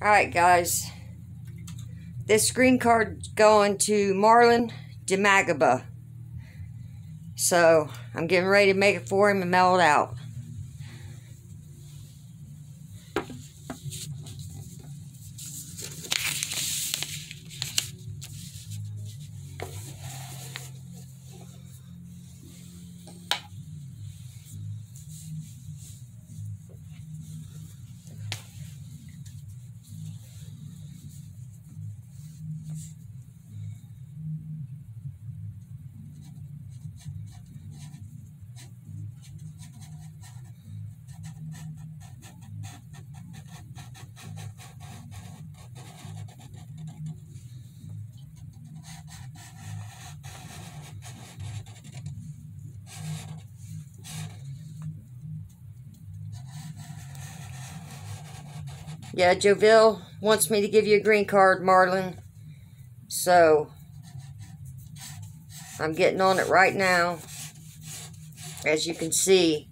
Alright, guys. This green card going to Marlon Dimagiba. So, I'm getting ready to make it for him and mail it out. Yeah, Joville wants me to give you a green card, Marlon. So, I'm getting on it right now. As you can see,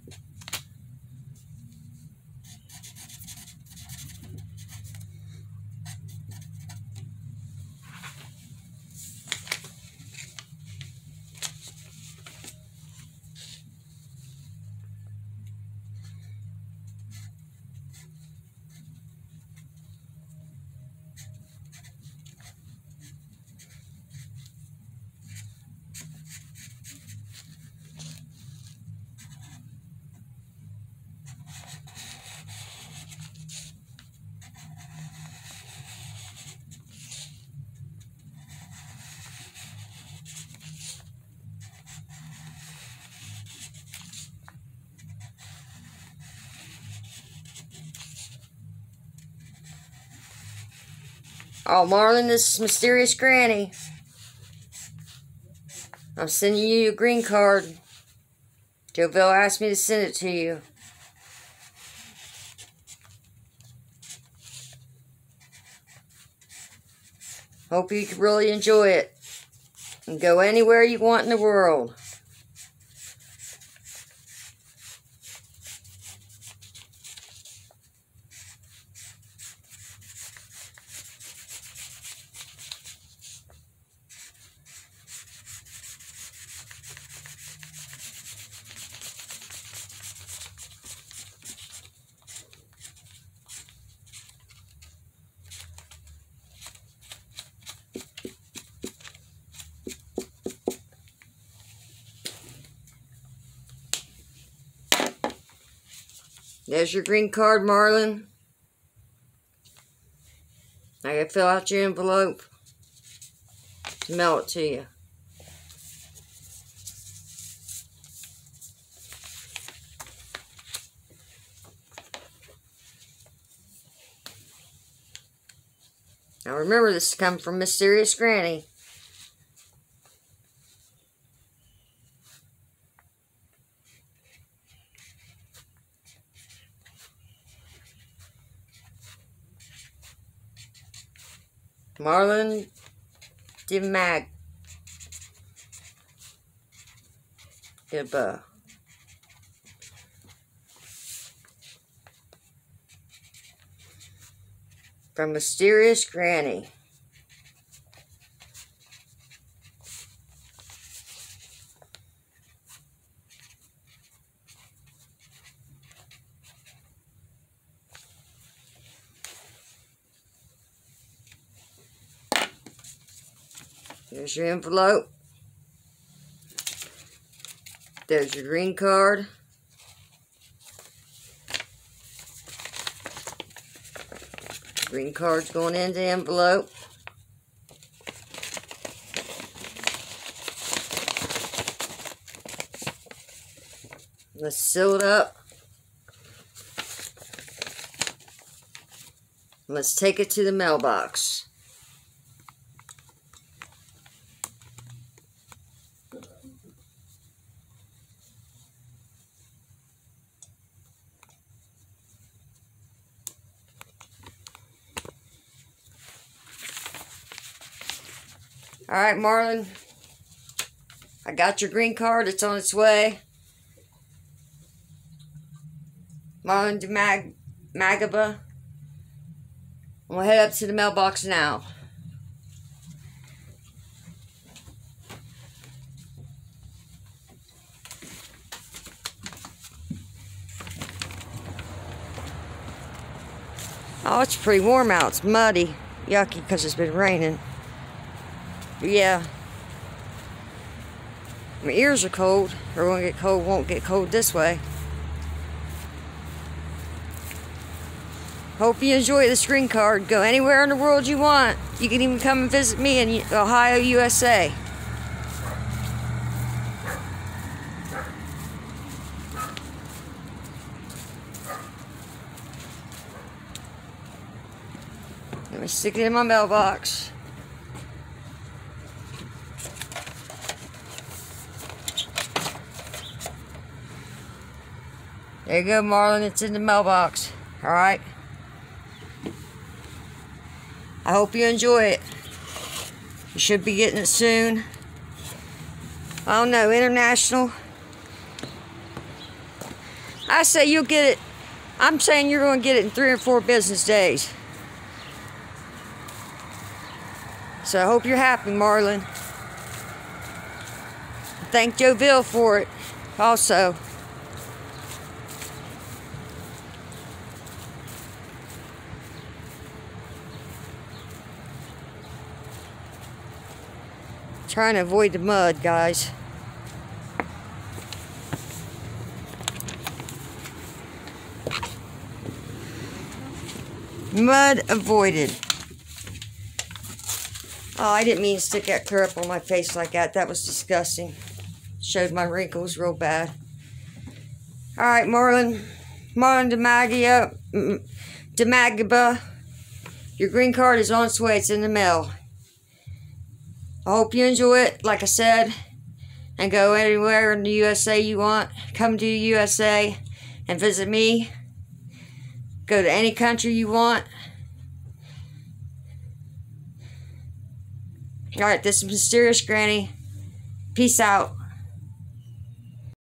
Oh, Marlon, this is Mysterious Granny. I'm sending you a green card. Joville asked me to send it to you. Hope you can really enjoy it. And go anywhere you want in the world. There's your green card, Marlon. I gotta fill out your envelope to mail it to you. Now remember, this comes from Mysterious Granny. Marlon DeMag. Gibba. From Mysterious Granny. There's your envelope. There's your green card. Green card's going into envelope. Let's seal it up. Let's take it to the mailbox. All right, Marlon. I got your green card. It's on its way. Marlon de Mag Magaba. Gonna head up to the mailbox now. Oh, it's pretty warm out. It's muddy. Yucky because it's been raining. But yeah. My ears are cold. Or won't get cold, won't get cold this way. Hope you enjoy the screen card. Go anywhere in the world you want. You can even come and visit me in Ohio, USA. Let me stick it in my mailbox. There you go, Marlon. It's in the mailbox. All right. I hope you enjoy it. You should be getting it soon. I don't know, international. I say you'll get it. I'm saying you're going to get it in three or four business days. So I hope you're happy, Marlon. Thank Joville for it also. Trying to avoid the mud, guys. Mud avoided. Oh, I didn't mean to stick that clear on my face like that. That was disgusting. Showed my wrinkles real bad. All right, Marlon. Marlon DeMagia, DeMagaba. Your green card is on its way. It's in the mail. I hope you enjoy it, like I said, and go anywhere in the USA you want. Come to USA and visit me. Go to any country you want. Alright, this is Mysterious Granny. Peace out.